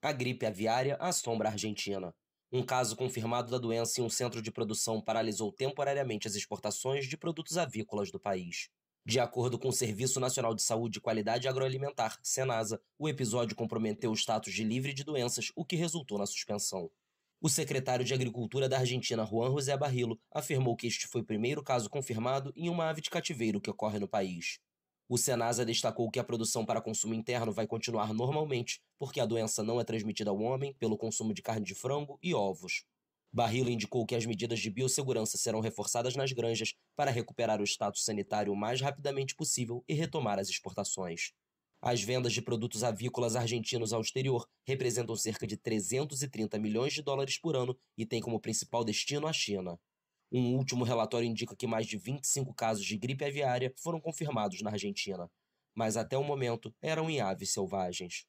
A gripe aviária assombra a Argentina. Um caso confirmado da doença em um centro de produção paralisou temporariamente as exportações de produtos avícolas do país. De acordo com o Serviço Nacional de Saúde e Qualidade Agroalimentar, Senasa, o episódio comprometeu o status de livre de doenças, o que resultou na suspensão. O secretário de Agricultura da Argentina, Juan José Barrilo, afirmou que este foi o primeiro caso confirmado em uma ave de cativeiro que ocorre no país. O Senasa destacou que a produção para consumo interno vai continuar normalmente, porque a doença não é transmitida ao homem pelo consumo de carne de frango e ovos. Barrilo indicou que as medidas de biossegurança serão reforçadas nas granjas para recuperar o status sanitário o mais rapidamente possível e retomar as exportações. As vendas de produtos avícolas argentinos ao exterior representam cerca de 330 milhões de dólares por ano e têm como principal destino a China. Um último relatório indica que mais de 25 casos de gripe aviária foram confirmados na Argentina, mas até o momento eram em aves selvagens.